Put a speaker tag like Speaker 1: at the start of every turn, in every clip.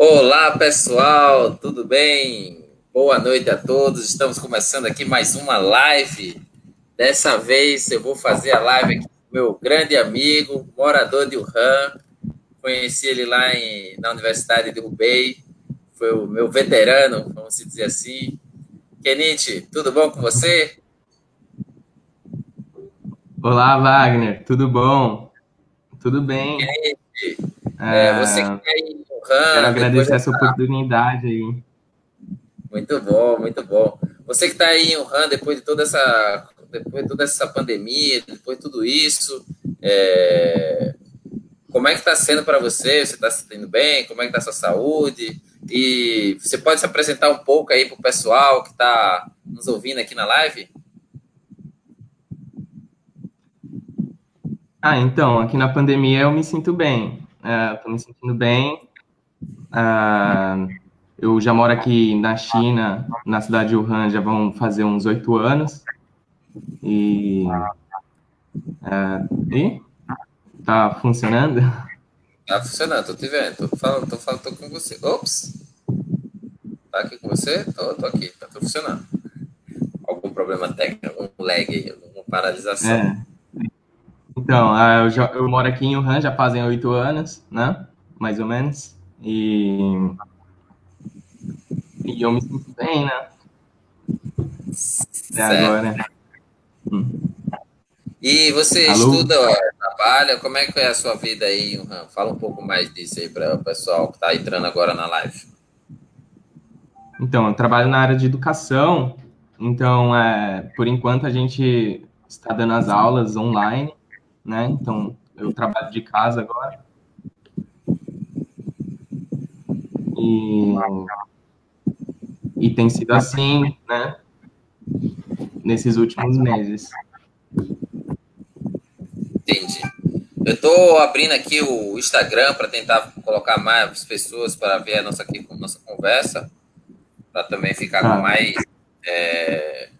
Speaker 1: Olá, pessoal, tudo bem? Boa noite a todos. Estamos começando aqui mais uma live. Dessa vez eu vou fazer a live aqui com meu grande amigo, morador de Wuhan. Conheci ele lá em, na Universidade de Hubei. Foi o meu veterano, vamos dizer assim. Kenite, tudo bom com você?
Speaker 2: Olá, Wagner, tudo bom? Tudo bem?
Speaker 1: Kenite, é, é, você que está em
Speaker 2: Wuhan. Quero agradecer essa oportunidade aí.
Speaker 1: Muito bom, muito bom. Você que está aí em Wuhan, depois de toda essa, depois de toda essa pandemia, depois de tudo isso, é... como é que está sendo para você? Você está se sentindo bem? Como é que está a sua saúde? E você pode se apresentar um pouco aí para o pessoal que está nos ouvindo aqui na live?
Speaker 2: Ah, então, aqui na pandemia eu me sinto bem. Estou uh, me sentindo bem. Uh, eu já moro aqui na China, na cidade de Wuhan, já vão fazer uns oito anos. E. Uh, e? Tá funcionando?
Speaker 1: Tá funcionando, tô te vendo. Tô falando, tô falando, tô com você. Ops! Tá aqui com você? Tô, tô aqui, tá tudo funcionando. Algum problema técnico, algum lag alguma paralisação. É.
Speaker 2: Então, uh, eu, já, eu moro aqui em Wuhan já fazem oito anos, né? Mais ou menos. E, e eu me sinto bem, né? Até agora.
Speaker 1: Hum. E você Alô? estuda, trabalha? Como é que é a sua vida aí, Wuhan? Fala um pouco mais disso aí para o pessoal que está entrando agora na live.
Speaker 2: Então, eu trabalho na área de educação. Então, é, por enquanto, a gente está dando as aulas online, né? Então, eu trabalho de casa agora. E, e tem sido assim, né? Nesses últimos meses.
Speaker 1: Entendi. Eu estou abrindo aqui o Instagram para tentar colocar mais pessoas para ver a nossa, aqui, nossa conversa, para também ficar ah. com mais, é,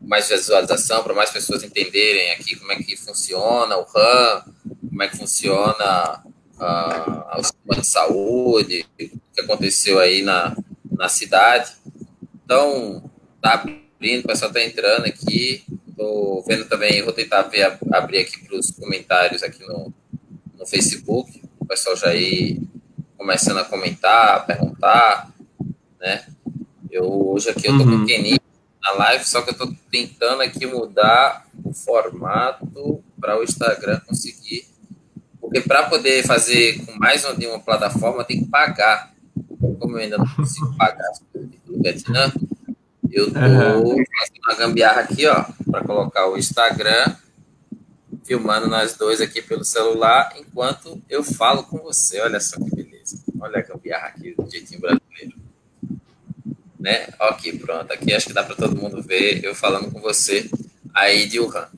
Speaker 1: mais visualização, para mais pessoas entenderem aqui como é que funciona o RAM, como é que funciona uh, o sistema de saúde, que aconteceu aí na, na cidade. Então, tá abrindo, o pessoal tá entrando aqui. Tô vendo também, vou tentar ver, abrir aqui para os comentários aqui no, no Facebook. O pessoal já ir começando a comentar, perguntar, né? Eu, hoje aqui eu tô uhum. com o Kenny na live, só que eu tô tentando aqui mudar o formato para o Instagram conseguir porque para poder fazer com mais de uma plataforma, tem que pagar. Como eu ainda não consigo pagar as coisas do Vietnã, eu estou uhum. fazendo uma gambiarra aqui, ó, para colocar o Instagram, filmando nós dois aqui pelo celular, enquanto eu falo com você. Olha só que beleza. Olha a gambiarra aqui do jeitinho brasileiro. Né? Ok, pronto. Aqui acho que dá para todo mundo ver eu falando com você aí de Wuhan.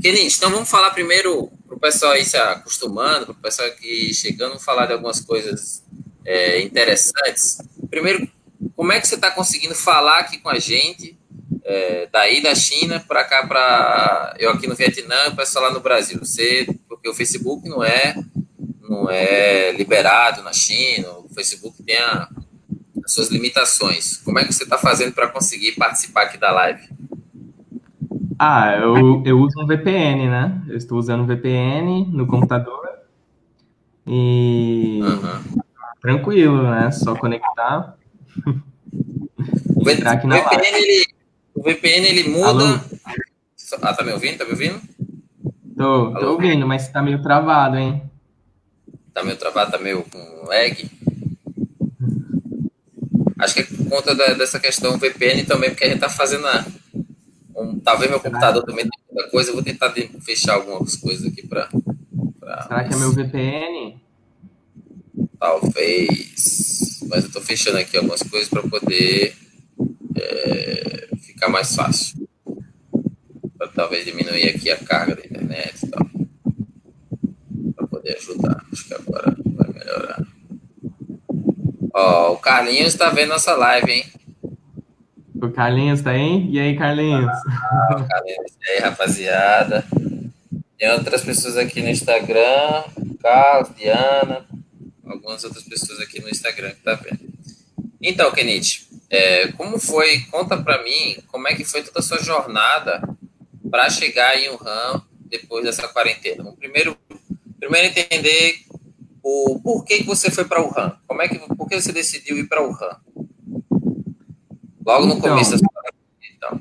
Speaker 1: Kenny, então vamos falar primeiro para o pessoal aí se acostumando, para o pessoal aqui chegando, falar de algumas coisas é, interessantes. Primeiro, como é que você está conseguindo falar aqui com a gente, é, daí da China para cá, para eu aqui no Vietnã, o pessoal lá no Brasil? Você, porque o Facebook não é, não é liberado na China, o Facebook tem a, as suas limitações. Como é que você está fazendo para conseguir participar aqui da live?
Speaker 2: Ah, eu, eu uso um VPN, né? Eu estou usando um VPN no computador e uhum. Tranquilo, né? Só conectar.
Speaker 1: O, v aqui na VPN, ele, o VPN ele muda. Alô? Ah, tá me ouvindo? Tá me ouvindo?
Speaker 2: Tô, Alô? tô ouvindo, mas tá meio travado, hein?
Speaker 1: Tá meio travado, tá meio com lag. Acho que é por conta da, dessa questão VPN também, porque a gente tá fazendo a um, talvez meu computador também tenha muita coisa. Eu vou tentar fechar algumas coisas aqui para.
Speaker 2: Será que é meu VPN?
Speaker 1: Talvez. Mas eu estou fechando aqui algumas coisas para poder é, ficar mais fácil. Para talvez diminuir aqui a carga da internet e tal. Para poder ajudar. Acho que agora vai melhorar. Ó, o Carlinhos está vendo nossa live, hein?
Speaker 2: O Carlinhos tá aí? E aí, Carlinhos?
Speaker 1: Ah, Carlinhos. E aí, rapaziada? Tem outras pessoas aqui no Instagram. Carlos, Diana. Algumas outras pessoas aqui no Instagram que tá vendo. Então, Kenichi, é, como foi? Conta para mim como é que foi toda a sua jornada para chegar em Wuhan depois dessa quarentena. Primeiro, primeiro entender o porquê que você foi para Wuhan. Como é que, por que você decidiu ir para Wuhan? Logo no então, começo da sua então.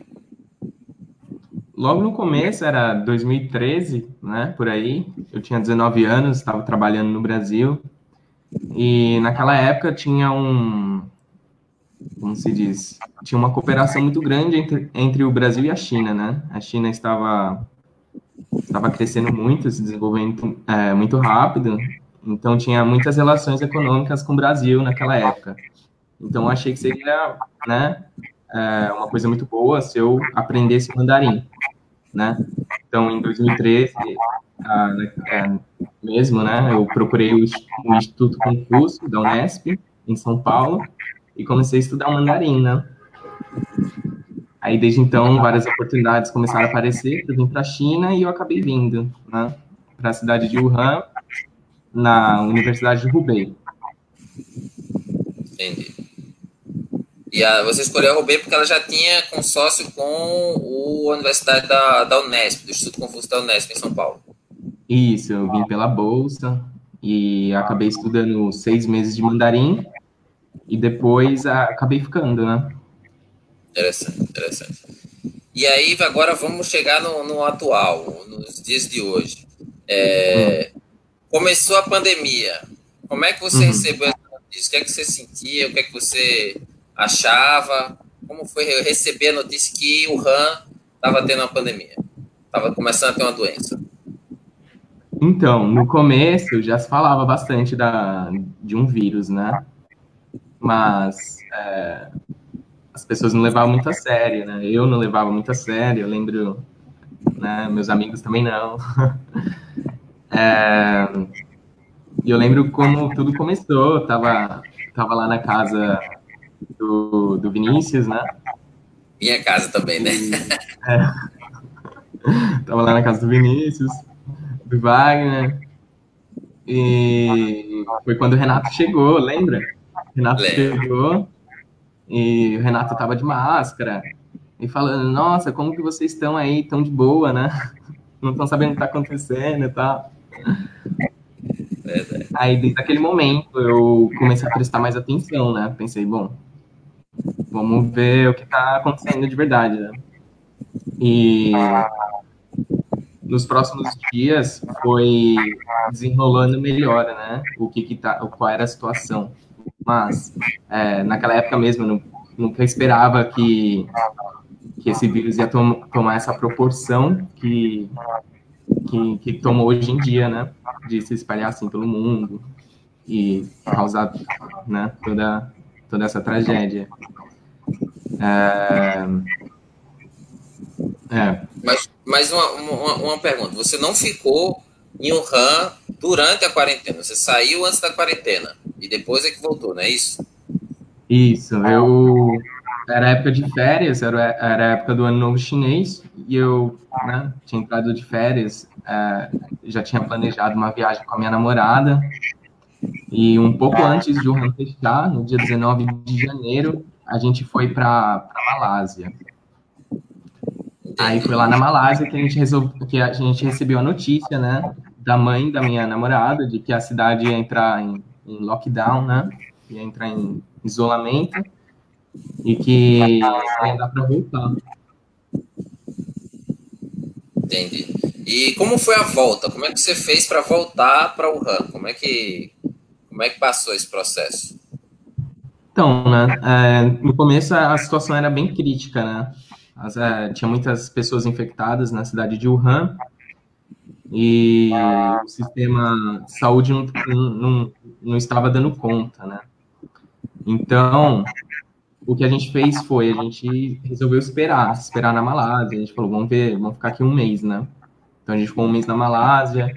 Speaker 2: Logo no começo, era 2013, né, por aí. Eu tinha 19 anos, estava trabalhando no Brasil. E naquela época tinha um, como se diz, tinha uma cooperação muito grande entre, entre o Brasil e a China, né? A China estava estava crescendo muito, se desenvolvendo é, muito rápido, então tinha muitas relações econômicas com o Brasil naquela época. Então achei que seria, né, é, uma coisa muito boa se eu aprendesse mandarim, né? Então em 2013 ah, é, mesmo, né, eu procurei o, o Instituto Confúcio da Unesp em São Paulo e comecei a estudar mandarim, né? Aí, desde então, várias oportunidades começaram a aparecer para vir para a China e eu acabei vindo, né? Para a cidade de Wuhan, na Universidade de Hubei.
Speaker 1: Entendi. E a, você escolheu a Hubei porque ela já tinha consórcio com a Universidade da, da Unesp, do Instituto Confúcio da Unesp, em São Paulo.
Speaker 2: Isso, eu vim pela bolsa e acabei estudando seis meses de mandarim e depois acabei ficando, né?
Speaker 1: Interessante, interessante. E aí, agora vamos chegar no, no atual, nos dias de hoje. É, uhum. Começou a pandemia. Como é que você uhum. recebeu essa notícia? O que é que você sentia? O que é que você achava? Como foi receber a notícia que o Han estava tendo uma pandemia? Estava começando a ter uma doença?
Speaker 2: Então, no começo já se falava bastante da, de um vírus, né? mas é, as pessoas não levavam muito a sério, né? Eu não levava muito a sério, eu lembro, né, meus amigos também não. é, e eu lembro como tudo começou, tava, tava lá na casa do, do Vinícius, né?
Speaker 1: Minha casa também, né?
Speaker 2: é, tava lá na casa do Vinícius, do Wagner, e foi quando o Renato chegou, lembra? Renato chegou e o Renato tava de máscara e falando, nossa, como que vocês estão aí, tão de boa, né? Não estão sabendo o que tá acontecendo e tal. Aí, desde aquele momento, eu comecei a prestar mais atenção, né? Pensei, bom, vamos ver o que tá acontecendo de verdade, né? E nos próximos dias foi desenrolando melhor, né? O que que tá, qual era a situação mas é, naquela época mesmo eu nunca esperava que, que esse vírus ia tom, tomar essa proporção que, que, que tomou hoje em dia, né, de se espalhar assim pelo mundo e causar, né, toda, toda essa tragédia. É,
Speaker 1: é. Mas, mas uma, uma, uma pergunta, você não ficou em Wuhan durante a quarentena. Você saiu antes da quarentena e depois é que voltou, não é isso?
Speaker 2: Isso, eu era época de férias, era, era época do ano novo chinês e eu né, tinha entrado de férias, é, já tinha planejado uma viagem com a minha namorada e um pouco antes de Wuhan fechar, no dia 19 de janeiro, a gente foi para Malásia. Aí foi lá na Malásia que a gente que a gente recebeu a notícia, né, da mãe da minha namorada de que a cidade ia entrar em, em lockdown, né? Ia entrar em isolamento e que ia dar para voltar.
Speaker 1: Entendi. E como foi a volta? Como é que você fez para voltar para o RAM? Como é que como é que passou esse processo?
Speaker 2: Então, né, é, no começo a situação era bem crítica, né? As, é, tinha muitas pessoas infectadas na cidade de Wuhan. E o sistema de saúde não, não, não estava dando conta, né? Então, o que a gente fez foi, a gente resolveu esperar, esperar na Malásia, a gente falou, vamos ver, vamos ficar aqui um mês, né? Então a gente ficou um mês na Malásia,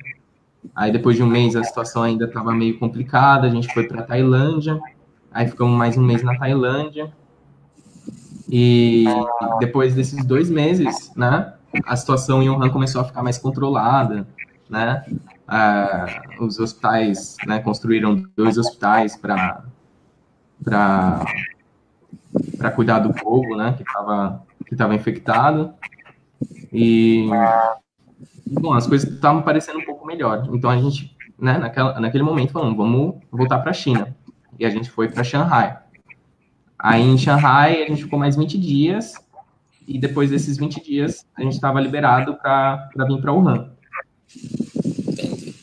Speaker 2: aí depois de um mês a situação ainda estava meio complicada, a gente foi para Tailândia, aí ficamos mais um mês na Tailândia, e depois desses dois meses, né, a situação em Wuhan começou a ficar mais controlada, né? uh, os hospitais, né, construíram dois hospitais para para para cuidar do povo, né, que estava que estava infectado e bom, as coisas estavam parecendo um pouco melhor. Então a gente, né, naquela, naquele momento falamos, vamos voltar para a China. E a gente foi para Shanghai. Aí em Shanghai a gente ficou mais 20 dias e depois desses 20 dias a gente estava liberado para vir para Wuhan.
Speaker 1: Entendi.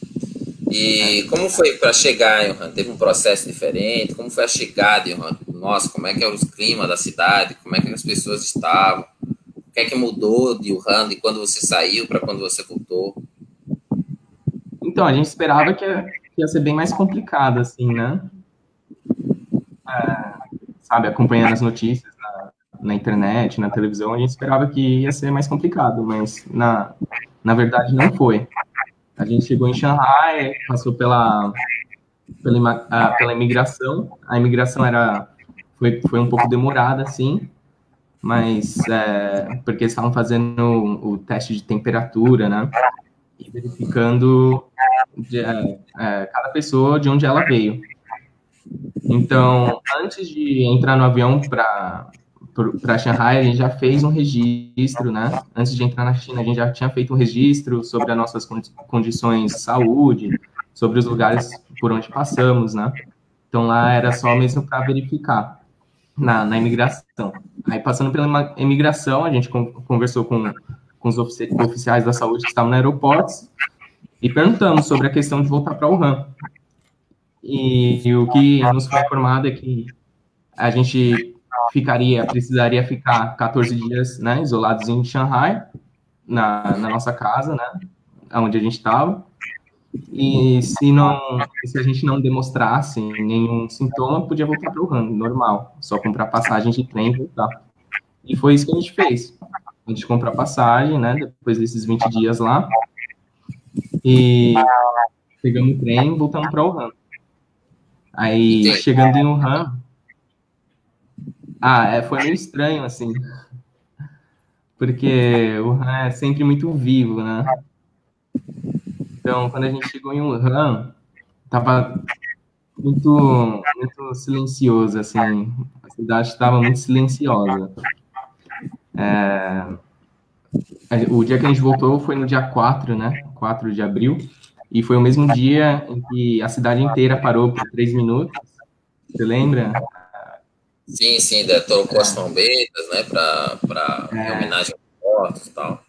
Speaker 1: E como foi para chegar em Wuhan? Teve um processo diferente? Como foi a chegada em Wuhan? Nossa, como é que era o clima da cidade? Como é que as pessoas estavam? O que é que mudou de Wuhan de quando você saiu para quando você voltou?
Speaker 2: Então, a gente esperava que ia ser bem mais complicado, assim, né? É, sabe, acompanhando as notícias na internet, na televisão, a gente esperava que ia ser mais complicado, mas na, na verdade não foi. A gente chegou em Xangai, passou pela, pela, a, pela imigração, a imigração era, foi, foi um pouco demorada, assim, mas é, porque estavam fazendo o, o, teste de temperatura, né, e verificando de, é, é, cada pessoa de onde ela veio. Então, antes de entrar no avião para para a gente já fez um registro, né? Antes de entrar na China, a gente já tinha feito um registro sobre as nossas condições de saúde, sobre os lugares por onde passamos, né? Então lá era só mesmo para verificar na, na imigração. Aí passando pela imigração, a gente conversou com, com os ofici oficiais da saúde que estavam no aeroporto e perguntamos sobre a questão de voltar para Wuhan. E, e o que nos foi informado é que a gente ficaria, precisaria ficar 14 dias, né, isolados em Shanghai, na, na nossa casa, né, onde a gente estava. E se não, se a gente não demonstrasse nenhum sintoma, podia voltar para o Wuhan, normal, só comprar passagem de trem e voltar. E foi isso que a gente fez. A gente comprou a passagem, né, depois desses 20 dias lá, e pegamos o trem e voltamos para o Wuhan. Aí, chegando em Wuhan, ah, é, foi meio estranho, assim. Porque o Han é sempre muito vivo, né? Então, quando a gente chegou em Wuhan, tava muito, muito silencioso, assim. A cidade estava muito silenciosa. É, o dia que a gente voltou foi no dia 4, né? 4 de abril. E foi o mesmo dia em que a cidade inteira parou por três minutos. Você lembra?
Speaker 1: Sim, sim, da, trocou as trombetas, né, para é. homenagem aos mortos e tal.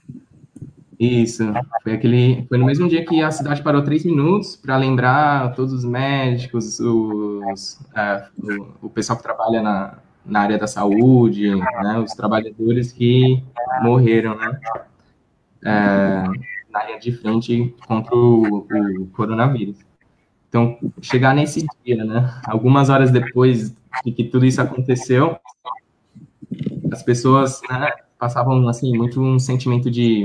Speaker 2: Isso, foi aquele, foi no mesmo dia que a cidade parou três minutos para lembrar todos os médicos, os, é, o, o, pessoal que trabalha na, na área da saúde, né, os trabalhadores que morreram, né, é, na linha de frente contra o, o coronavírus. Então, chegar nesse dia, né, algumas horas depois de que tudo isso aconteceu, as pessoas né, passavam assim muito um sentimento de,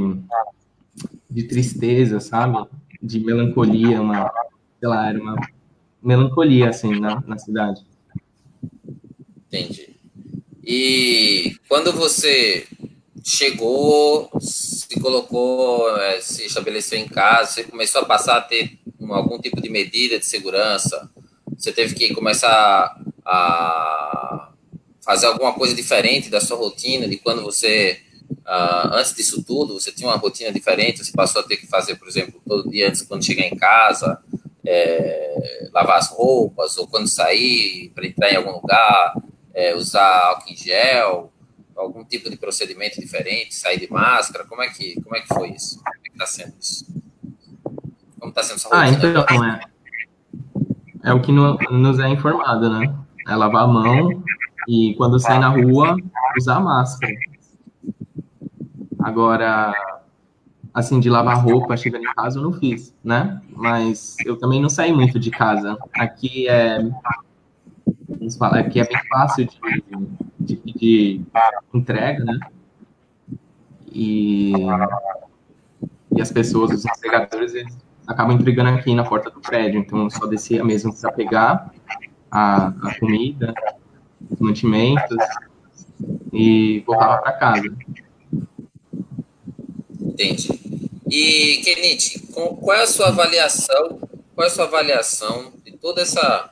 Speaker 2: de tristeza, sabe? De melancolia, uma, sei lá, era uma melancolia assim na, na cidade.
Speaker 1: Entendi. E quando você chegou, se colocou, é, se estabeleceu em casa, você começou a passar a ter algum tipo de medida de segurança, você teve que começar a fazer alguma coisa diferente da sua rotina, de quando você, uh, antes disso tudo, você tinha uma rotina diferente, você passou a ter que fazer, por exemplo, todo dia antes, quando chegar em casa, é, lavar as roupas, ou quando sair, para entrar em algum lugar, é, usar álcool em gel, algum tipo de procedimento diferente, sair de máscara, como é que, como é que foi isso? Como é está sendo isso? Como está sendo essa
Speaker 2: ah, rotina? Ah, então, é, é o que no, nos é informado, né? é lavar a mão e quando sair na rua, usar máscara. Agora, assim, de lavar roupa, chegando em casa, eu não fiz, né? Mas eu também não saí muito de casa. Aqui é. Vamos falar, aqui é bem fácil de, pedir entrega, né? E, e as pessoas, os entregadores, eles acabam entregando aqui na porta do prédio. Então, eu só descia mesmo para pegar a, a comida, os mantimentos e voltava para casa.
Speaker 1: Entendi. E, Kenite, qual é a sua avaliação? Qual é a sua avaliação de toda essa,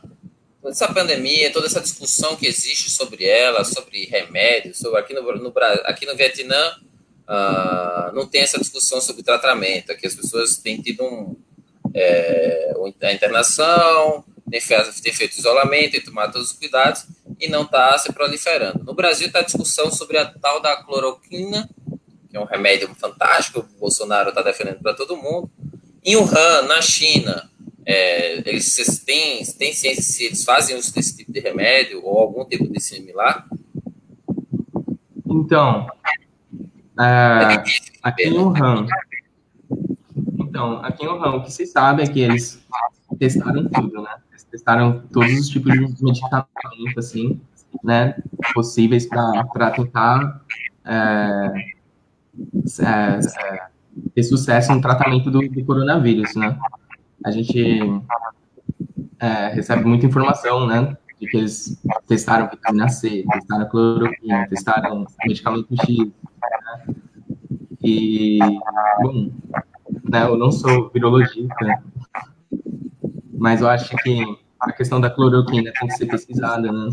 Speaker 1: toda essa pandemia, toda essa discussão que existe sobre ela, sobre remédios, sobre aqui no, no, aqui no Vietnã, uh, não tem essa discussão sobre tratamento, aqui as pessoas têm tido um, é, a internação, tem feito, tem feito isolamento, tem tomado todos os cuidados e não está se proliferando. No Brasil está a discussão sobre a tal da cloroquina, que é um remédio fantástico, o Bolsonaro está defendendo para todo mundo. Em Wuhan, na China, é, eles têm, têm ciência se eles fazem uso desse tipo de remédio ou algum tipo de similar?
Speaker 2: Então, é, aqui em Wuhan, então, aqui em Wuhan, o que se sabe é que eles testaram tudo, né? Eles testaram todos os tipos de medicamentos, assim, né, possíveis para tentar é, é, é, ter sucesso no tratamento do, do, coronavírus, né? A gente é, recebe muita informação, né? De que eles testaram vitamina C, testaram cloroquina, testaram medicamento X, né? E, bom, né, eu não sou virologista, mas eu acho que a questão da cloroquina tem que ser pesquisada, né?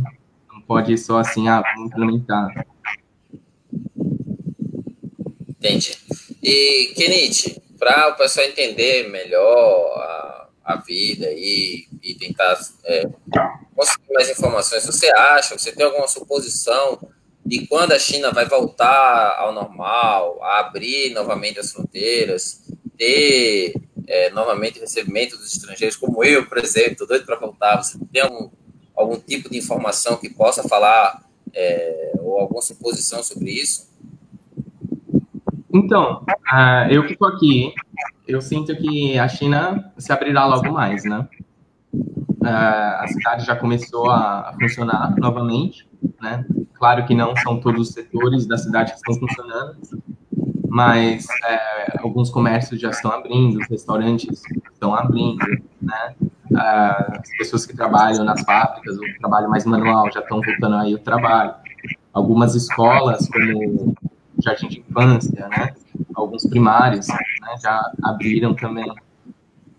Speaker 2: Não pode só assim, ah, vamos implementar.
Speaker 1: Entendi. E, Kenite, para o pessoal entender melhor a, a vida e, e tentar é, conseguir mais informações, você acha, você tem alguma suposição de quando a China vai voltar ao normal, a abrir novamente as fronteiras, ter é, novamente recebimento dos estrangeiros, como eu, por exemplo, estou doido para voltar, você tem algum, algum tipo de informação que possa falar é, ou alguma suposição sobre isso?
Speaker 2: Então, uh, eu fico aqui, eu sinto que a China se abrirá logo mais, né? Uh, a cidade já começou a, funcionar novamente, né? Claro que não são todos os setores da cidade que estão funcionando, mas é, alguns comércios já estão abrindo, os restaurantes estão abrindo, né? Uh, as pessoas que trabalham nas fábricas, o trabalho mais manual, já estão voltando aí o trabalho. Algumas escolas, como jardim de infância, né? Alguns primários né? já abriram também.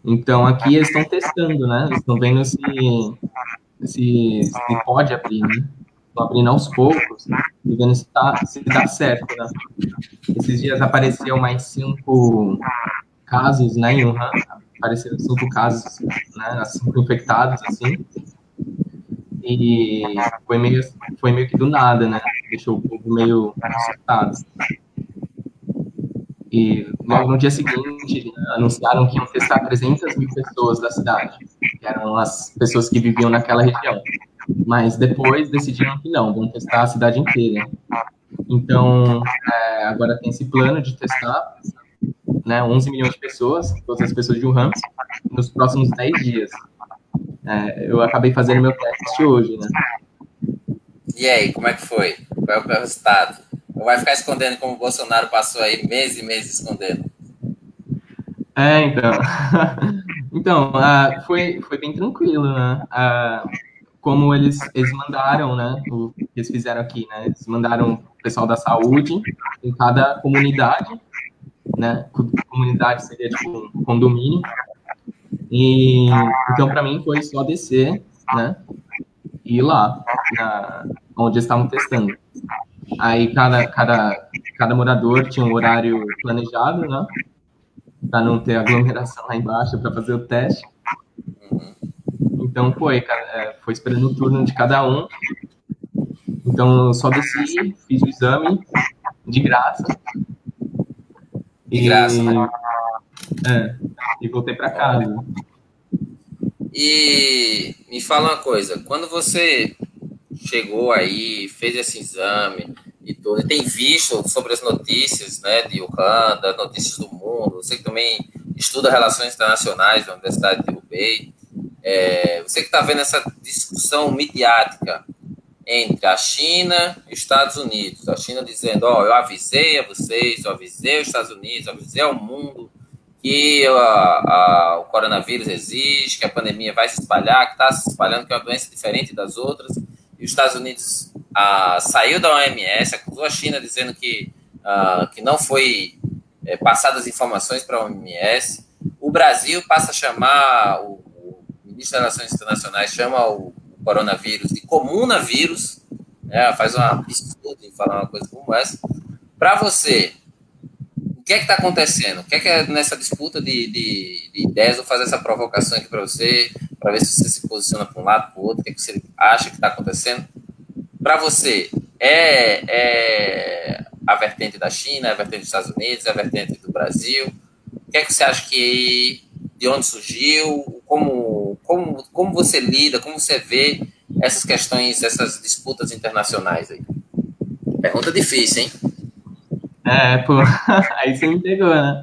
Speaker 2: Então aqui eles estão testando, né? Eles estão vendo se, se, se pode abrir, né? Estão abrindo aos poucos e vendo se, tá, se dá certo, né? Esses dias apareceu mais cinco casos, né, em Wuhan, apareceram cinco casos, né, cinco infectados, assim, e foi meio, foi meio que do nada, né? Deixou o povo meio assustado. E logo no dia seguinte, anunciaram que iam testar 300 mil pessoas da cidade, que eram as pessoas que viviam naquela região. Mas depois decidiram que não, vão testar a cidade inteira. Então, é, agora tem esse plano de testar né, 11 milhões de pessoas, todas as pessoas de Wuhan, nos próximos 10 dias. É, eu acabei fazendo meu teste hoje, né?
Speaker 1: E aí, como é que foi? Qual é o resultado? Ou vai ficar escondendo como o Bolsonaro passou aí meses e meses escondendo?
Speaker 2: É, então. então, uh, foi, foi bem tranquilo, né? Uh, como eles, eles mandaram, né? O que eles fizeram aqui, né? Eles mandaram o pessoal da saúde em cada comunidade, né? Comunidade seria tipo um condomínio. E então para mim foi só descer, né? E ir lá, na, onde estavam testando. Aí cada, cada, cada morador tinha um horário planejado, né? Para não ter aglomeração lá embaixo para fazer o teste. Então foi, cara, é, foi esperando o turno de cada um. Então eu só desci, fiz o exame de graça.
Speaker 1: De graça, né?
Speaker 2: É, e voltei para casa.
Speaker 1: E me fala uma coisa, quando você chegou aí, fez esse exame e tudo, e tem visto sobre as notícias né, de Wuhan, das notícias do mundo, você que também estuda relações internacionais na Universidade de Hubei, é, você que está vendo essa discussão midiática entre a China e os Estados Unidos, a China dizendo, ó, oh, eu avisei a vocês, eu avisei os Estados Unidos, eu avisei ao mundo que a, a, o coronavírus existe, que a pandemia vai se espalhar, que está se espalhando, que é uma doença diferente das outras. E os Estados Unidos a, saiu da OMS, acusou a China dizendo que, a, que não foi é, passadas informações para a OMS. O Brasil passa a chamar, o, o ministro das Relações Internacionais chama o, o coronavírus de comunavírus, né, faz um absurdo em falar uma coisa como essa. Para você, que é que está acontecendo? O que é que é nessa disputa de, de, de ideias? Vou fazer essa provocação aqui para você, para ver se você se posiciona para um lado, para o outro, o que, é que você acha que está acontecendo. Para você, é, é a vertente da China, a vertente dos Estados Unidos, a vertente do Brasil? O que é que você acha que de onde surgiu? Como, como, como você lida, como você vê essas questões, essas disputas internacionais aí? Pergunta difícil, hein?
Speaker 2: É, pô, aí você me pegou, né?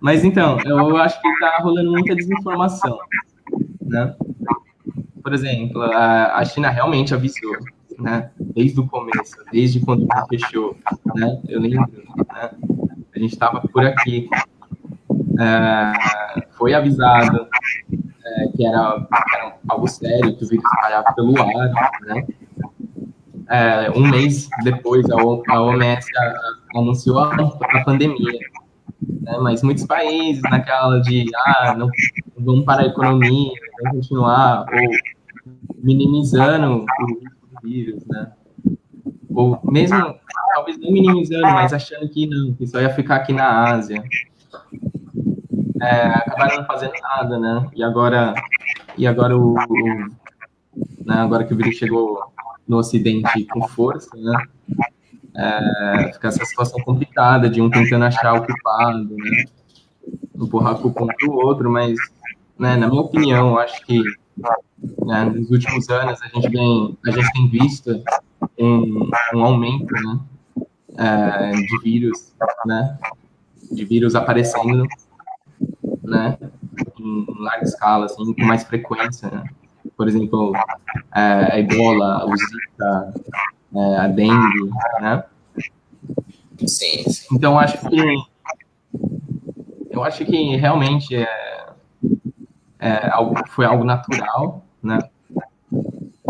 Speaker 2: Mas então, eu acho que tá rolando muita desinformação, né? Por exemplo, a, China realmente avisou, né? Desde o começo, desde quando fechou, né? Eu lembro, né? A gente estava por aqui, é, foi avisado é, que era, era, algo sério, que o vírus espalhava pelo ar, né? É, um mês depois, a, a OMS anunciou a, a pandemia, né? mas muitos países naquela de, ah, não, vamos parar a economia, vamos continuar, ou minimizando o vírus, né? Ou mesmo, talvez não minimizando, mas achando que não, que só ia ficar aqui na Ásia. É, acabaram não fazendo nada, né? E agora, e agora o, o né, agora que o vírus chegou no Ocidente com força, né? É, fica essa situação complicada de um tentando achar o culpado, né? Empurrar a culpa um para o outro, mas, né, na minha opinião, acho que né, nos últimos anos a gente, vem, a gente tem visto um, um aumento né, é, de vírus, né? De vírus aparecendo, né? Em, em larga escala, assim, com mais frequência, né? por exemplo, é, a ebola, o zika, é, a dengue, né?
Speaker 1: Sim, sim.
Speaker 2: Então, acho que eu acho que realmente é, é algo, foi algo natural, né?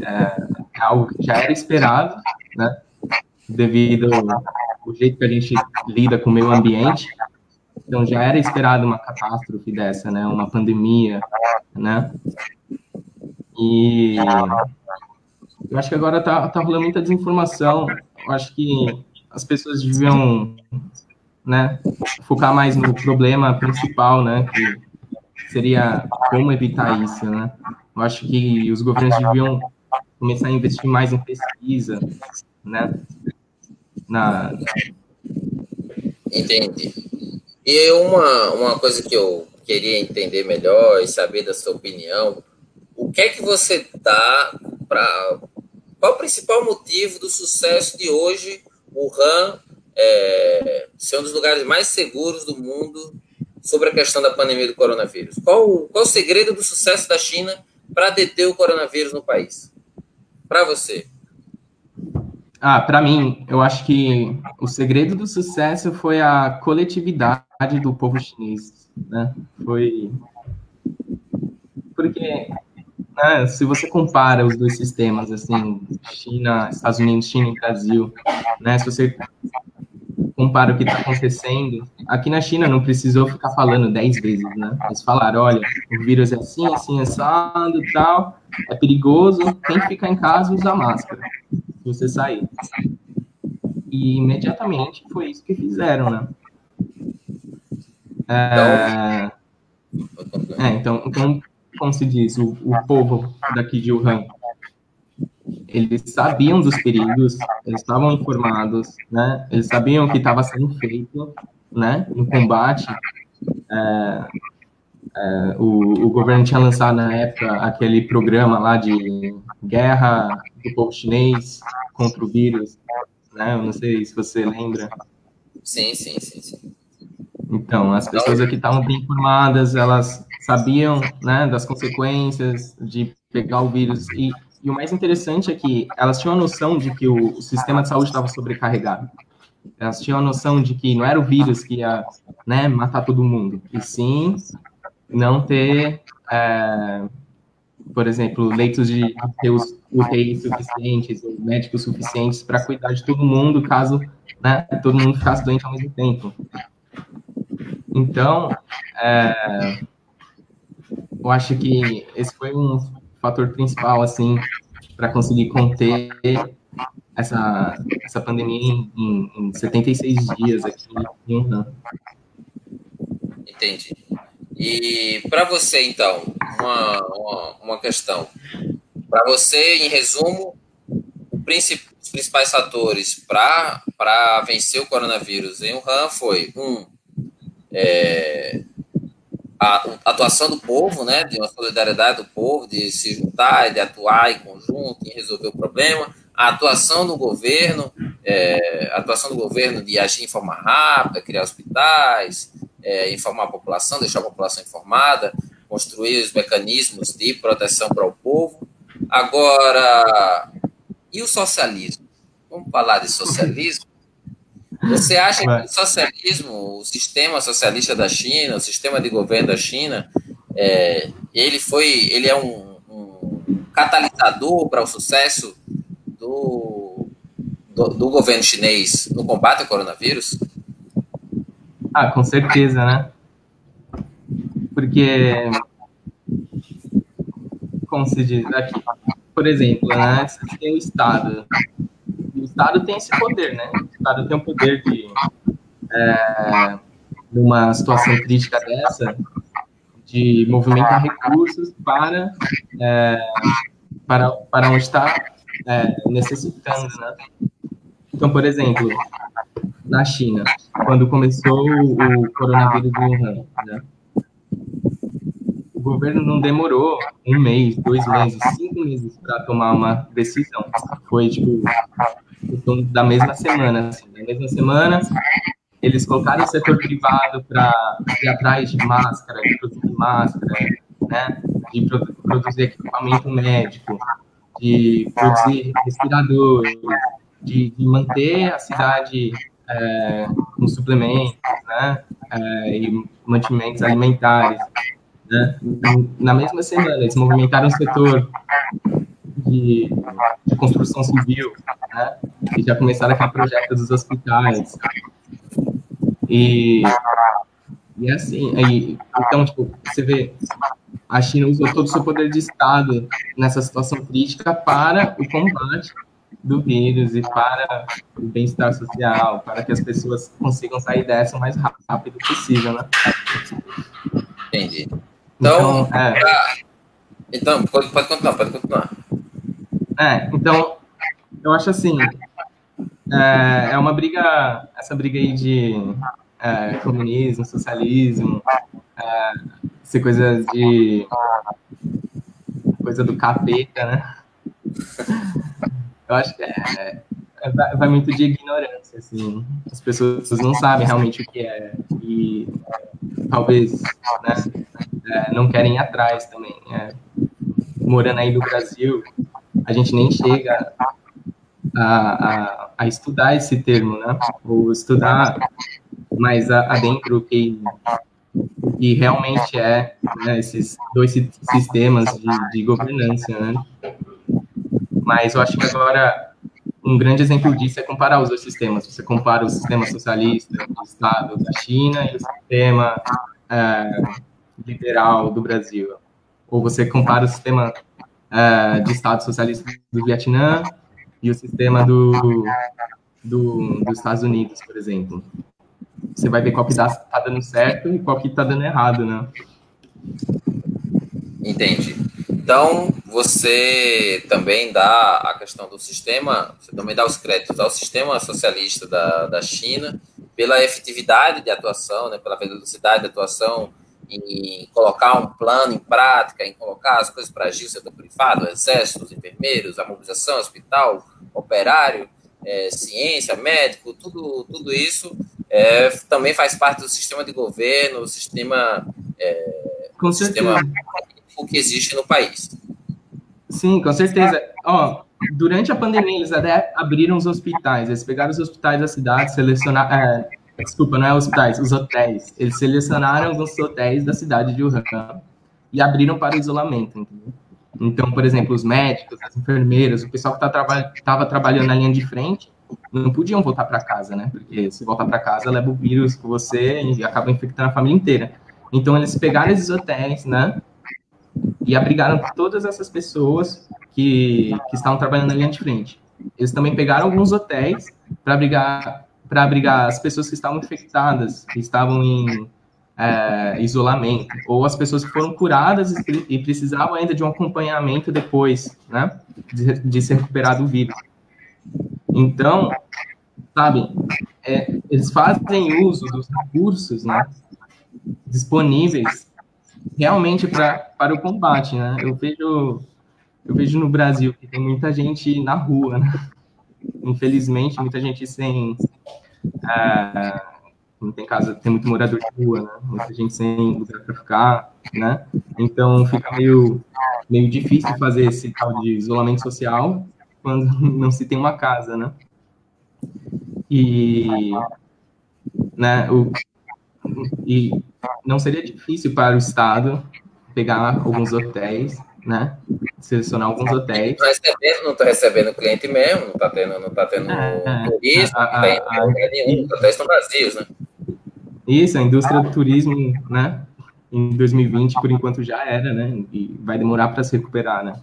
Speaker 2: É, é algo que já era esperado, né? Devido ao jeito que a gente lida com o meio ambiente. Então, já era esperado uma catástrofe dessa, né? Uma pandemia, né? E eu acho que agora tá, tá rolando muita desinformação. Eu acho que as pessoas deviam né, focar mais no problema principal, né, que seria como evitar isso, né. Eu acho que os governos deviam começar a investir mais em pesquisa, né, na...
Speaker 1: Entendi. E uma, uma coisa que eu queria entender melhor e saber da sua opinião, o que é que você dá para. Qual o principal motivo do sucesso de hoje, Wuhan é, ser um dos lugares mais seguros do mundo sobre a questão da pandemia do coronavírus? Qual, qual o segredo do sucesso da China para deter o coronavírus no país? Para você.
Speaker 2: Ah, para mim, eu acho que o segredo do sucesso foi a coletividade do povo chinês, né? Foi porque né, se você compara os dois sistemas, assim, China, Estados Unidos, China e Brasil, né, se você compara o que está acontecendo, aqui na China não precisou ficar falando dez vezes, né? Eles falaram, olha, o vírus é assim, assim, assado, tal, é perigoso, tem que ficar em casa e usar máscara, se você sair. E imediatamente foi isso que fizeram, né? É, é então, então como se diz, o, o povo daqui de Wuhan, eles sabiam dos perigos, eles estavam informados, né? Eles sabiam o que estava sendo feito, né? No combate, é, é, o, o, governo tinha lançado na época aquele programa lá de guerra do povo chinês contra o vírus, né? Eu não sei se você lembra.
Speaker 1: Sim, sim, sim, sim.
Speaker 2: Então, as pessoas aqui estavam bem informadas, elas sabiam né, das consequências de pegar o vírus. E, e, o mais interessante é que elas tinham a noção de que o, o sistema de saúde estava sobrecarregado. Elas tinham a noção de que não era o vírus que ia né, matar todo mundo, e sim não ter, é, por exemplo, leitos de UTI suficientes, médicos suficientes para cuidar de todo mundo, caso né, todo mundo ficasse doente ao mesmo tempo. Então, é, eu acho que esse foi um fator principal, assim, para conseguir conter essa, essa pandemia em, em, em 76 dias aqui em Wuhan.
Speaker 1: Entendi. E para você, então, uma, uma, uma questão. Para você, em resumo, os principais fatores para vencer o coronavírus em Wuhan foi, um, é, a atuação do povo, né, de uma solidariedade do povo, de se juntar, de atuar em conjunto, em resolver o problema, a atuação do governo, é, a atuação do governo de agir em forma rápida, criar hospitais, é, informar a população, deixar a população informada, construir os mecanismos de proteção para o povo. Agora, e o socialismo? Vamos falar de socialismo? Você acha que o socialismo, o sistema socialista da China, o sistema de governo da China, é, ele foi, ele é um, um catalisador para o sucesso do, do, do, governo chinês no combate ao coronavírus?
Speaker 2: Ah, com certeza, né? Porque, como se diz aqui, por exemplo, né, você tem o Estado, o Estado tem esse poder, né? O Estado tem o poder de, é, numa situação crítica dessa, de movimentar recursos para, é, para, para onde está é, necessitando, né? Então, por exemplo, na China, quando começou o coronavírus do Wuhan, né? O governo não demorou um mês, dois meses, cinco meses para tomar uma decisão. Foi, tipo, da mesma semana. Assim, na mesma semana, eles colocaram o setor privado para ir atrás de máscara, de produzir máscara, né? de produ produzir equipamento médico, de produzir respiradores, de, de manter a cidade é, com suplementos, né? É, e mantimentos alimentares. Né? Na mesma semana, eles movimentaram o setor de, de construção civil, né? E já começaram aquele projeto dos hospitais. E, e assim, aí, então, tipo, você vê, a China usou todo o seu poder de Estado nessa situação crítica para o combate do vírus e para o bem-estar social, para que as pessoas consigam sair dessa o mais rápido possível, né?
Speaker 1: Entendi. Então, então, é, então pode, pode continuar, pode continuar.
Speaker 2: É, então, eu acho assim, é, é uma briga, essa briga aí de é, comunismo, socialismo, é, ser coisa de coisa do capeta, né? Eu acho que é, é, vai muito de ignorância, assim. As pessoas não sabem realmente o que é e talvez né, é, não querem ir atrás também. É. Morando aí no Brasil, a gente nem chega a, a, a estudar esse termo, né? Ou estudar mais adentro o que, que realmente é né, esses dois sistemas de, de governança, né? Mas eu acho que agora um grande exemplo disso é comparar os dois sistemas. Você compara o sistema socialista do Estado da China e o sistema é, liberal do Brasil. Ou você compara o sistema é, de Estado socialista do Vietnã e o sistema do, do, dos Estados Unidos, por exemplo. Você vai ver qual que está dando certo e qual que está dando errado, né?
Speaker 1: Entendi. Então, você também dá a questão do sistema, você também dá os créditos ao sistema socialista da, da China pela efetividade de atuação, né, pela velocidade de atuação em colocar um plano em prática, em colocar as coisas para agir, o setor privado, o exército, os enfermeiros, a mobilização, hospital, operário, é, ciência, médico, tudo, tudo isso é, também faz parte do sistema de governo, o sistema, é,
Speaker 2: com sistema
Speaker 1: que existe no país.
Speaker 2: Sim, com certeza. Ó, durante a pandemia, eles até abriram os hospitais. Eles pegaram os hospitais da cidade, selecionaram. Desculpa, não é hospitais, os hotéis. Eles selecionaram os hotéis da cidade de Wuhan e abriram para o isolamento, entendeu? Então, por exemplo, os médicos, as enfermeiras, o pessoal que tá traba trabalhando na linha de frente, não podiam voltar para casa, né? Porque se voltar para casa, leva o vírus com você e acaba infectando a família inteira. Então, eles pegaram esses hotéis, né? E abrigaram todas essas pessoas que, que estavam trabalhando na linha de frente. Eles também pegaram alguns hotéis para abrigar, para abrigar as pessoas que estavam infectadas, que estavam em é, isolamento, ou as pessoas que foram curadas e, precisavam ainda de um acompanhamento depois, né? De, de se recuperar do vírus. Então, sabe, é, eles fazem uso dos recursos, né? Disponíveis realmente pra, para o combate, né? Eu vejo, eu vejo no Brasil que tem muita gente na rua, né? Infelizmente, muita gente sem. É, não tem casa, tem muito morador de rua, né? Muita gente sem lugar para ficar, né? Então fica meio, meio difícil fazer esse tal de isolamento social quando não se tem uma casa, né? E, né, o, e não seria difícil para o Estado pegar alguns hotéis, né? Selecionar alguns hotéis.
Speaker 1: Não está recebendo, não tá recebendo cliente mesmo, não está tendo, não tá tendo é, é. turista, a, não tem a, nenhum, os hotéis estão vazios, né?
Speaker 2: Isso, a indústria do turismo, né? Em 2020, por enquanto, já era, né? E vai demorar para se recuperar, né?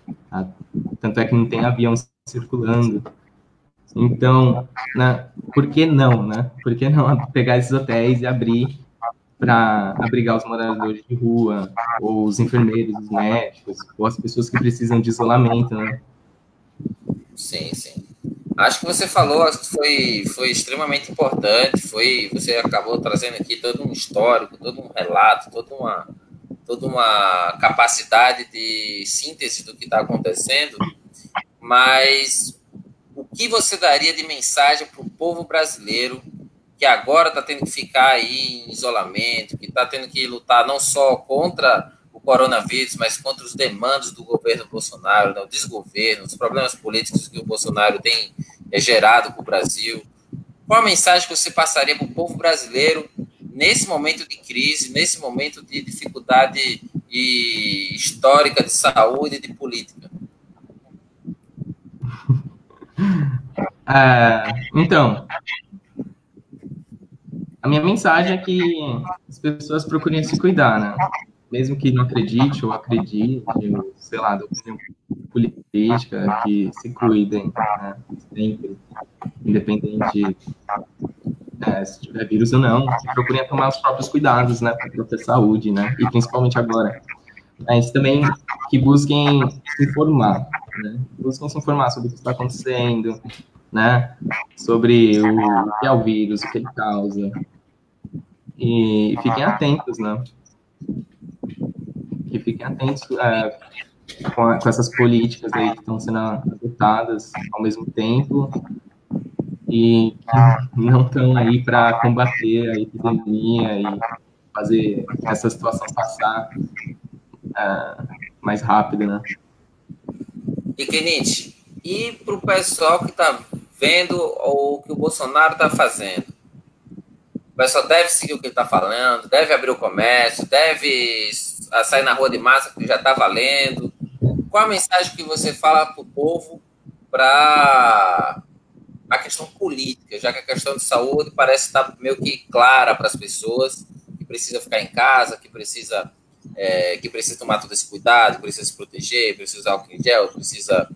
Speaker 2: Tanto é que não tem avião circulando. Então, né, por que não, né? Por que não pegar esses hotéis e abrir para abrigar os moradores de rua, ou os enfermeiros, os médicos, ou as pessoas que precisam de isolamento, né?
Speaker 1: Sim, sim. Acho que você falou, acho que foi, foi extremamente importante, foi, você acabou trazendo aqui todo um histórico, todo um relato, toda uma, toda uma capacidade de síntese do que está acontecendo, mas o que você daria de mensagem para o povo brasileiro que agora está tendo que ficar aí em isolamento, que está tendo que lutar não só contra o coronavírus, mas contra os demandos do governo Bolsonaro, né, o desgoverno, os problemas políticos que o Bolsonaro tem é, gerado para o Brasil. Qual a mensagem que você passaria para o povo brasileiro nesse momento de crise, nesse momento de dificuldade histórica de saúde e de política?
Speaker 2: É, então, a minha mensagem é que as pessoas procurem se cuidar, né? Mesmo que não acredite ou acredite, ou, sei lá, da opinião política, que se cuidem, né? Sempre, independente é, se tiver vírus ou não, procurem tomar os próprios cuidados, né? Para a saúde, né? E principalmente agora. Mas também que busquem se informar, né? Busquem se informar sobre o que está acontecendo, né? Sobre o que é o vírus, o que ele causa, e fiquem atentos, né? Que fiquem atentos é, com, a, com, essas políticas aí que estão sendo adotadas ao mesmo tempo e não estão aí para combater a epidemia e fazer essa situação passar é, mais rápido, né?
Speaker 1: E e para o pessoal que está vendo o que o Bolsonaro está fazendo? O pessoal deve seguir o que ele está falando, deve abrir o comércio, deve sair na rua de massa, que já está valendo. Qual a mensagem que você fala para o povo para a questão política, já que a questão de saúde parece estar meio que clara para as pessoas, que precisa ficar em casa, que precisa, é, que precisa tomar todo esse cuidado, precisa se proteger, precisa usar álcool em gel, precisa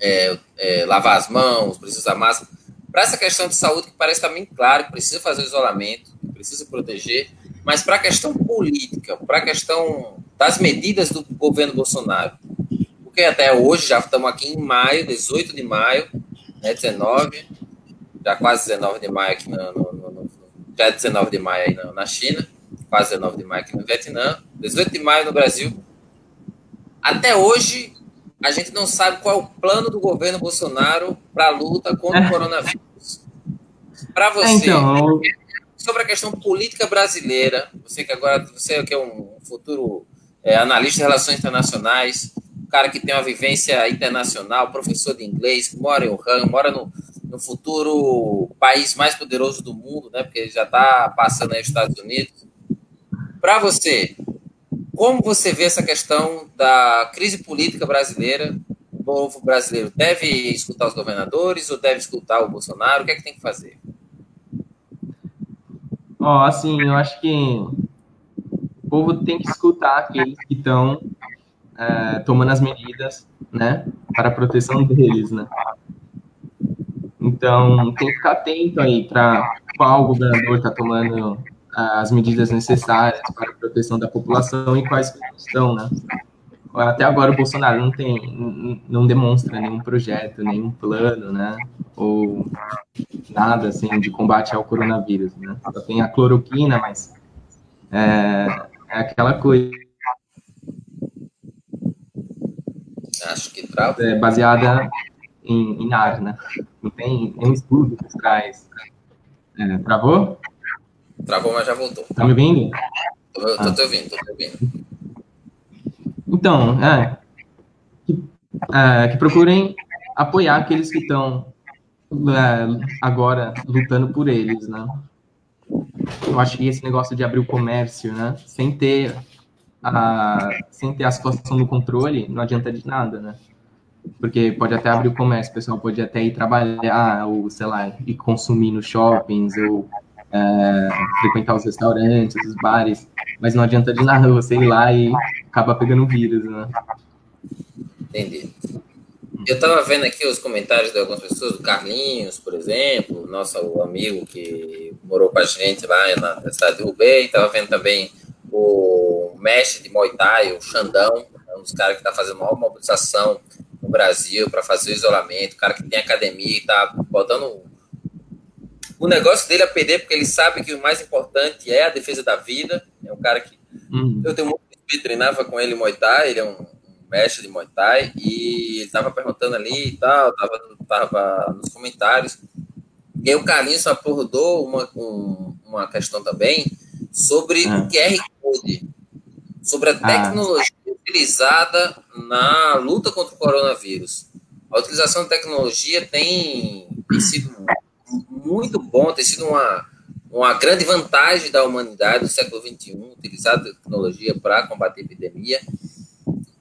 Speaker 1: é, é, lavar as mãos, precisa usar máscara. Para essa questão de saúde, que parece também claro que precisa fazer o isolamento, precisa proteger, mas para a questão política, para a questão das medidas do governo Bolsonaro. Porque até hoje, já estamos aqui em maio, 18 de maio, né, 19, já quase 19 de maio aqui no, no, no já é 19 de maio aí na, na China, quase 19 de maio aqui no Vietnã, 18 de maio no Brasil. Até hoje, a gente não sabe qual é o plano do governo Bolsonaro para a luta contra o é. coronavírus. Para você, então, sobre a questão política brasileira, você que agora você que é um futuro é, analista de relações internacionais, um cara que tem uma vivência internacional, professor de inglês, mora em Wuhan, mora no, no futuro país mais poderoso do mundo, né? Porque já está passando aí os Estados Unidos. Para você, como você vê essa questão da crise política brasileira povo brasileiro deve escutar os governadores ou deve escutar o Bolsonaro? O que é que tem que fazer?
Speaker 2: Ó, assim, eu acho que o povo tem que escutar aqueles que estão é, tomando as medidas, né, para a proteção deles, né. Então, tem que ficar atento aí para qual governador está tomando as medidas necessárias para a proteção da população e quais estão, né. Até agora o Bolsonaro não tem, não demonstra nenhum projeto, nenhum plano, né, ou nada assim de combate ao coronavírus, né. Só tem a cloroquina, mas é, é aquela coisa
Speaker 1: Acho que trava.
Speaker 2: É baseada em, em ar, né? Não tem nenhum estudo por trás. É, travou?
Speaker 1: Travou, mas já voltou.
Speaker 2: Tá me ouvindo?
Speaker 1: Tô, tô ah. te ouvindo, tô te ouvindo.
Speaker 2: Então, é que, é, que procurem apoiar aqueles que estão agora lutando por eles, né? Eu acho que esse negócio de abrir o comércio, né? Sem ter a, sem ter a situação do controle, não adianta de nada, né? Porque pode até abrir o comércio, o pessoal pode até ir trabalhar, ou sei lá, ir consumir nos shoppings, ou é, frequentar os restaurantes, os bares, mas não adianta de nada você ir lá e acabar pegando vírus, né?
Speaker 1: Entendi. Eu estava vendo aqui os comentários de algumas pessoas, do Carlinhos, por exemplo, nosso amigo que morou com a gente lá na cidade de Rubei, estava vendo também o mestre de Muay Thai, o Xandão, é um dos caras que está fazendo maior mobilização no Brasil para fazer o isolamento, o cara que tem academia e está botando o negócio dele a perder, porque ele sabe que o mais importante é a defesa da vida. É um cara que. Uhum. Eu tenho muito que treinava com ele Muay Thai, ele é um, mestre de Muay Thai, e ele estava perguntando ali e tal, estava tava nos comentários. E aí o Carlinhos abordou uma, um, uma questão também sobre ah. o QR Code, sobre a ah. tecnologia ah. utilizada na luta contra o coronavírus. A utilização da tecnologia tem, tem sido muito bom, tem sido uma, uma grande vantagem da humanidade do século XXI, utilizar a tecnologia para combater a epidemia.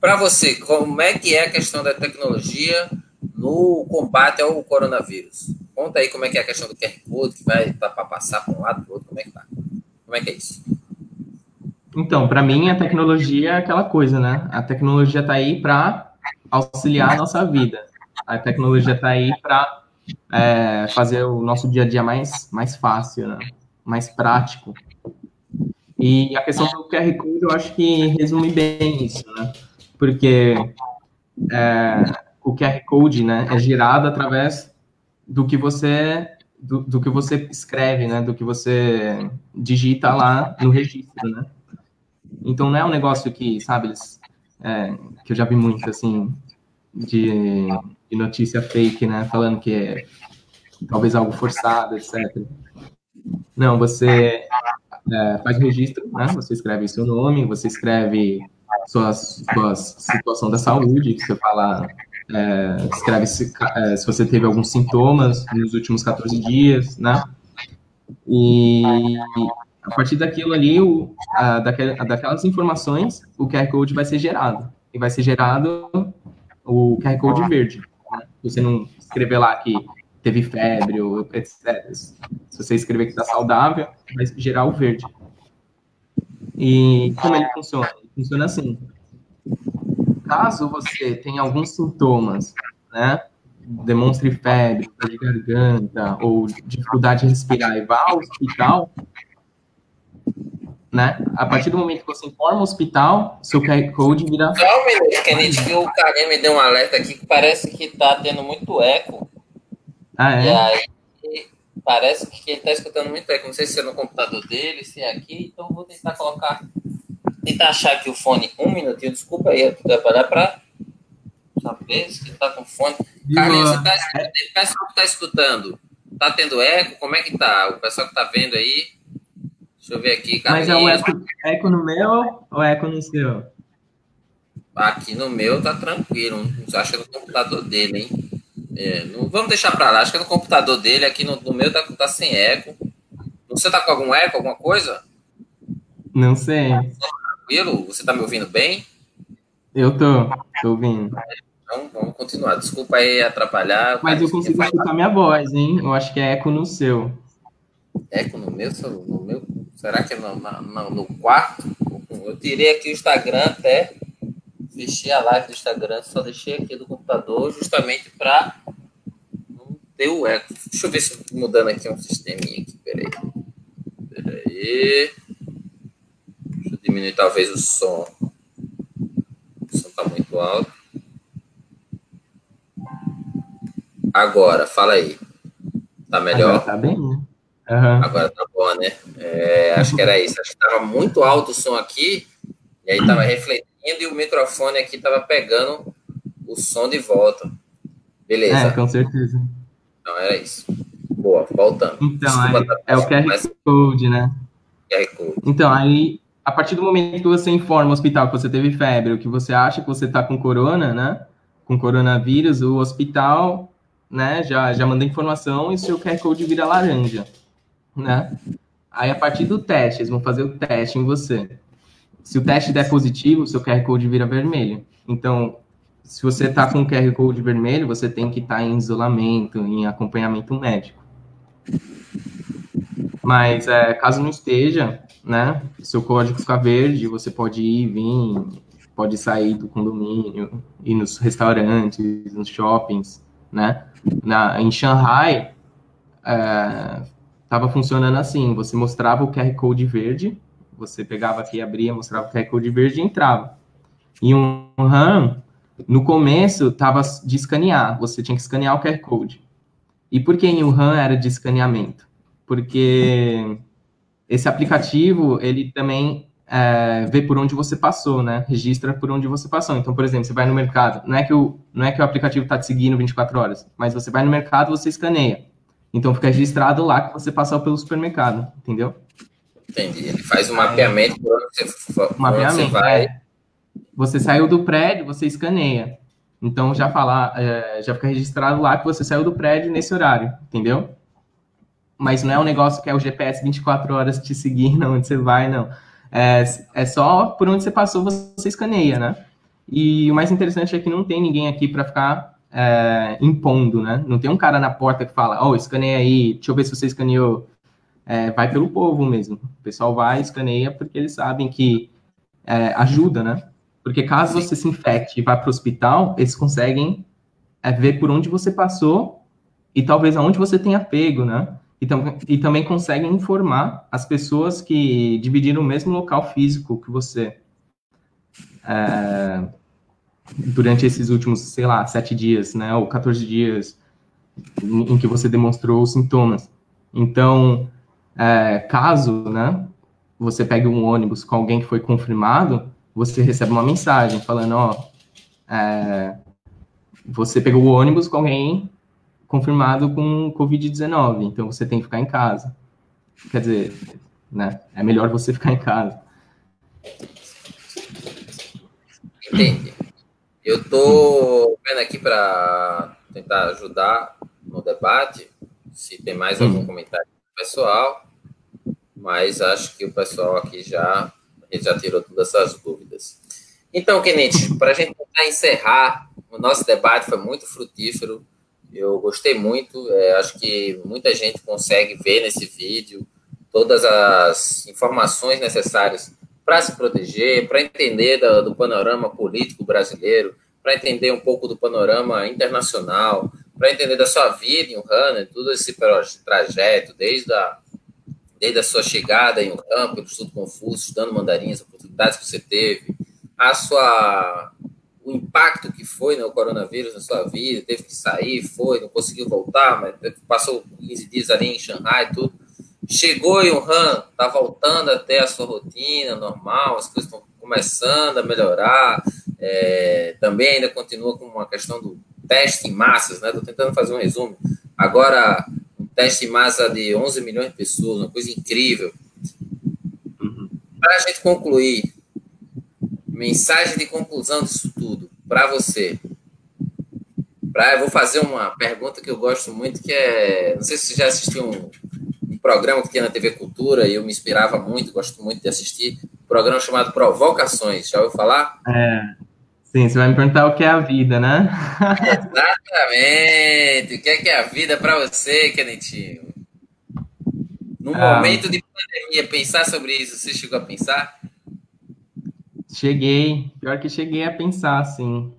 Speaker 1: Para você, como é que é a questão da tecnologia no combate ao coronavírus? Conta aí como é que é a questão do QR Code, que vai para passar para um lado para o outro, como é que tá? Como é que é isso?
Speaker 2: Então, para mim, a tecnologia é aquela coisa, né? A tecnologia está aí para auxiliar a nossa vida. A tecnologia está aí para é, fazer o nosso dia a dia mais, mais fácil, né? mais prático. E a questão do QR Code, eu acho que resume bem isso, né? Porque é, o QR Code né, é gerado através do que você do, do, que você escreve, né? Do que você digita lá no registro, né? Então não é um negócio que, sabe, eles, é, que eu já vi muito, assim, de, de, notícia fake, né? Falando que é talvez algo forçado, etc. Não, você é, faz registro, né? Você escreve seu nome, você escreve suas, suas situação da saúde, você fala é, escreve se, é, se você teve alguns sintomas nos últimos 14 dias, né? E a partir daquilo ali, o, a, daquelas informações, o QR Code vai ser gerado. E vai ser gerado o QR Code verde. Né? Você não escrever lá que teve febre, ou etc. Se você escrever que está saudável, vai gerar o verde. E como ele funciona? Funciona assim caso você tenha alguns sintomas, né, demonstre febre, de garganta ou dificuldade de respirar e vá ao hospital, né? A partir do momento que você informa o hospital, seu QR Code vira.
Speaker 1: Só um minuto, Kennedy, que o Karim me deu um alerta aqui que parece que tá tendo muito eco.
Speaker 2: Ah, é?
Speaker 1: E aí parece que ele tá escutando muito eco. Não sei se é no computador dele, se é aqui, então vou tentar colocar tentar achar aqui o fone um minutinho, desculpa aí, atrapalhar para saber se está com fone. Carlinhos, você tá, o pessoal que está escutando, tá tendo eco? Como é que tá? O pessoal que está vendo aí, deixa eu ver aqui,
Speaker 2: Carlinhos. Mas é o eco, eco no meu ou eco no seu?
Speaker 1: Aqui no meu tá tranquilo, acho que é no computador dele, hein? É, não, vamos deixar para lá, acho que é no computador dele, aqui no, no meu tá, tá sem eco. Você tá com algum eco, alguma coisa?
Speaker 2: Não sei
Speaker 1: tranquilo? Você está me ouvindo bem?
Speaker 2: Eu tô, tô ouvindo.
Speaker 1: Então, vamos continuar. Desculpa aí atrapalhar.
Speaker 2: Mas eu consigo escutar minha voz, hein? Eu acho que é eco no seu.
Speaker 1: Eco no meu? No meu? Será que é no, no, no quarto? Eu tirei aqui o Instagram até. Fechei a live do Instagram, só deixei aqui do computador justamente para não ter o eco. Deixa eu ver se mudando aqui um sisteminha aqui. Peraí. Peraí. Diminuir talvez o som. O som tá muito alto. Agora, fala aí. Tá melhor?
Speaker 2: Agora tá bem, né?
Speaker 1: Uhum. Agora tá bom, né? É, acho que era isso. Acho que tava muito alto o som aqui, e aí tava refletindo e o microfone aqui tava pegando o som de volta. Beleza.
Speaker 2: É, com certeza.
Speaker 1: Então era isso. Boa, voltando.
Speaker 2: Então, aí, é o QR. Code, né?
Speaker 1: QR Code.
Speaker 2: Então, aí, a partir do momento que você informa o hospital que você teve febre, ou que você acha que você tá com corona, né? Com coronavírus, o hospital né, já, já manda informação e o seu QR Code vira laranja, né? Aí, a partir do teste, eles vão fazer o teste em você. Se o teste der positivo, seu QR Code vira vermelho. Então, se você está com o QR Code vermelho, você tem que estar tá em isolamento, em acompanhamento médico. Mas, é, caso não esteja, né, seu código fica verde, você pode ir, vir, pode sair do condomínio, ir nos restaurantes, nos shoppings, né? Na, em Shanghai, estava é, funcionando assim: você mostrava o QR Code verde, você pegava aqui, abria, mostrava o QR Code verde e entrava. Em Wuhan, no começo, estava de escanear, você tinha que escanear o QR Code. E por que em Wuhan era de escaneamento? Porque esse aplicativo, ele também é, ver por onde você passou, né? Registra por onde você passou. Então, por exemplo, você vai no mercado, não é que o, não é que o aplicativo está te seguindo 24 horas, mas você vai no mercado, você escaneia. Então, fica registrado lá que você passou pelo supermercado, entendeu?
Speaker 1: Entendi. Ele faz um mapeamento por onde você,
Speaker 2: por mapeamento, onde você vai. É. Você saiu do prédio, você escaneia. Então, já fala, é, já fica registrado lá que você saiu do prédio nesse horário, entendeu? Mas não é um negócio que é o GPS 24 horas te seguindo onde você vai, não é, é só por onde você passou, você escaneia, né? E o mais interessante é que não tem ninguém aqui para ficar é, impondo, né? Não tem um cara na porta que fala, oh, escaneia aí, deixa eu ver se você escaneou. É, vai pelo povo mesmo. O pessoal vai, escaneia, porque eles sabem que é, ajuda, né? Porque caso você se infecte e vá para o hospital, eles conseguem é, ver por onde você passou e talvez aonde você tenha pego, né? E, tam também conseguem informar as pessoas que dividiram o mesmo local físico que você é, durante esses últimos, sei lá, sete dias, né, ou 14 dias em que você demonstrou os sintomas. Então, é, caso, né, você pegue um ônibus com alguém que foi confirmado, você recebe uma mensagem falando, ó, é, você pegou o ônibus com alguém confirmado com Covid-19, então você tem que ficar em casa. Quer dizer, né, é melhor você ficar em casa.
Speaker 1: Entendi. Eu tô vendo aqui para tentar ajudar no debate, se tem mais algum uhum. comentário pessoal, mas acho que o pessoal aqui já, já tirou todas essas dúvidas. Então, Kenneth, para a gente tentar encerrar, o nosso debate foi muito frutífero. Eu gostei muito, é, acho que muita gente consegue ver nesse vídeo todas as informações necessárias para se proteger, para entender do, do, panorama político brasileiro, para entender um pouco do panorama internacional, para entender da sua vida em Wuhan, né, todo esse trajeto, desde a, desde a sua chegada em Wuhan, pelo estudo Confúcio, estudando mandarim, as oportunidades que você teve, a sua o impacto que foi né, o coronavírus na sua vida, teve que sair, foi, não conseguiu voltar, mas passou 15 dias ali em Xangai tudo. Chegou em Wuhan, está voltando até a sua rotina normal, as coisas estão começando a melhorar. É, também ainda continua com uma questão do teste em massas, né? Estou tentando fazer um resumo. Agora, um teste em massa de 11 milhões de pessoas, uma coisa incrível. Uhum. Para a gente concluir, Mensagem de conclusão disso tudo para você. Pra, eu vou fazer uma pergunta que eu gosto muito, que é. Não sei se você já assistiu um, um programa que tinha na TV Cultura e eu me inspirava muito, gosto muito de assistir. Um programa chamado Provocações. Já ouviu falar?
Speaker 2: É. Sim, você vai me perguntar o que é a vida, né?
Speaker 1: Exatamente. O que é, que é a vida para você, Kenetinho? No ah, momento de pandemia, pensar sobre isso, você chegou a pensar?
Speaker 2: Cheguei. Pior que cheguei a pensar, sim.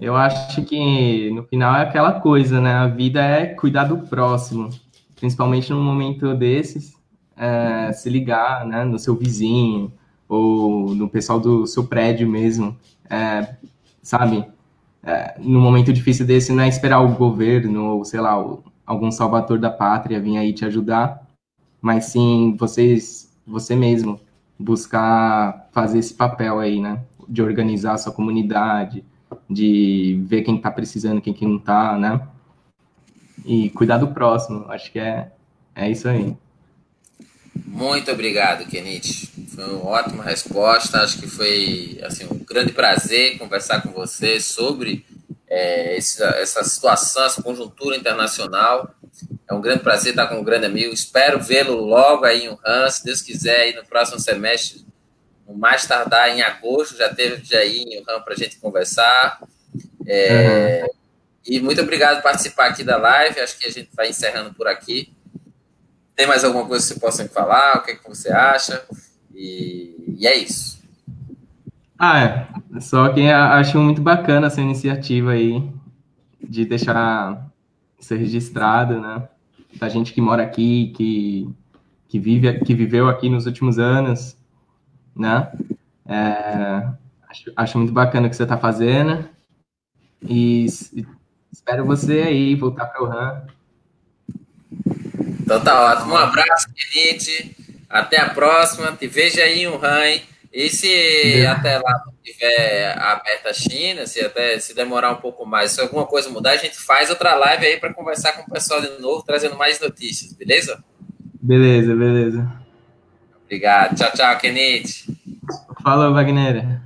Speaker 2: Eu acho que no final é aquela coisa, né? A vida é cuidar do próximo, principalmente num momento desses, é, se ligar, né, no seu vizinho ou no pessoal do seu prédio mesmo é, sabe? É, no momento difícil desse, não é esperar o governo ou, sei lá, algum salvador da pátria vir aí te ajudar, mas sim vocês, você mesmo, buscar fazer esse papel aí, né? De organizar a sua comunidade, de ver quem está precisando, quem que não está, né? E cuidar do próximo, acho que é, é isso aí.
Speaker 1: Muito obrigado, Kenit. Foi uma ótima resposta. Acho que foi assim, um grande prazer conversar com você sobre é, essa, essa situação, essa conjuntura internacional. É um grande prazer estar com um grande amigo. Espero vê-lo logo aí em Wuhan, se Deus quiser, aí no próximo semestre, mais tardar em agosto, já teve já aí em Wuhan para a gente conversar. É, uhum. E muito obrigado por participar aqui da live. Acho que a gente vai encerrando por aqui. Tem mais alguma coisa que você possa falar? O que, é que você acha? E, e é isso.
Speaker 2: Ah, é. Só que acho muito bacana essa iniciativa aí de deixar ser registrado, né? Da gente que mora aqui, que, que, vive, que viveu aqui nos últimos anos, né? É, acho, acho muito bacana o que você está fazendo. E espero você aí voltar para o RAM
Speaker 1: então tá ótimo. Um abraço, Kenite. Até a próxima. Te vejo aí em Wuhan. E se até lá não tiver aberta a China, se até se demorar um pouco mais, se alguma coisa mudar, a gente faz outra live aí para conversar com o pessoal de novo, trazendo mais notícias, beleza?
Speaker 2: Beleza, beleza.
Speaker 1: Obrigado. Tchau, tchau, Kenite.
Speaker 2: Falou, Wagner.